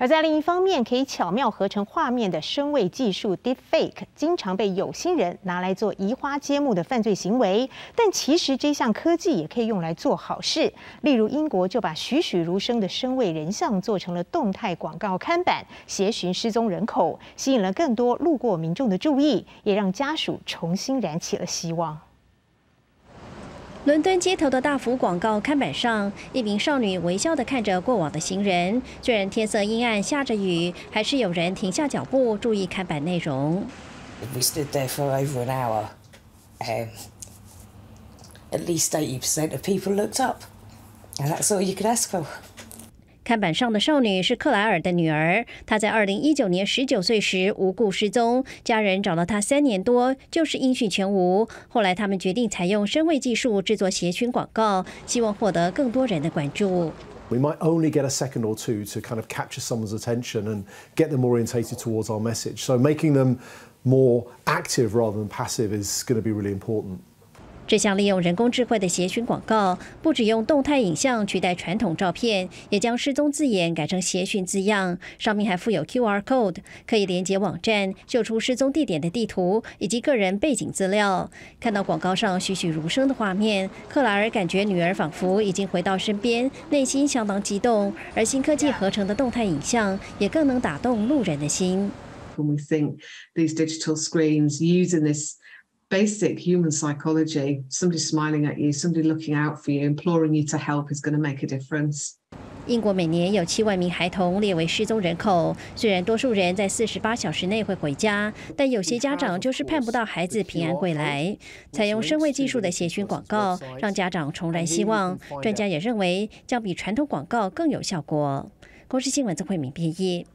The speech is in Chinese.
而在另一方面，可以巧妙合成画面的声位技术 Deepfake，经常被有心人拿来做移花接木的犯罪行为。但其实这项科技也可以用来做好事。例如，英国就把栩栩如生的声位人像做成了动态广告看板，协寻失踪人口，吸引了更多路过民众的注意，也让家属重新燃起了希望。伦敦街头的大幅广告看板上，一名少女微笑地看着过往的行人。虽然天色阴暗，下着雨，还是有人停下脚步，注意看板内容。We stood there for over an hour. At least eighty percent of people looked up, and that's all you could ask for. 看板上的少女是克莱尔的女儿，她在二零一九年十九岁时无故失踪，家人找了她三年多，就是音讯全无。后来他们决定采用声位技术制作谐讯广告，希望获得更多人的关注。We might only get a second or two to kind of capture someone's attention and get them orientated towards our message. So making them more active rather than passive is going to be really important. 这项利用人工智慧的协寻广告，不只用动态影像取代传统照片，也将失踪字眼改成协寻字样，上面还附有 QR code，可以连接网站，秀出失踪地点的地图以及个人背景资料。看到广告上栩栩如生的画面，克莱尔感觉女儿仿佛已经回到身边，内心相当激动。而新科技合成的动态影像，也更能打动路人的心。Basic human psychology, somebody smiling at you, somebody looking out for you, imploring you to help is going to make a difference. 英国每年有七万名孩童列为失踪人口。虽然多数人在四十八小时内会回家，但有些家长就是盼不到孩子平安归来。采用声位技术的协讯广告，让家长重燃希望。专家也认为，将比传统广告更有效果。国视新闻曾慧敏编译。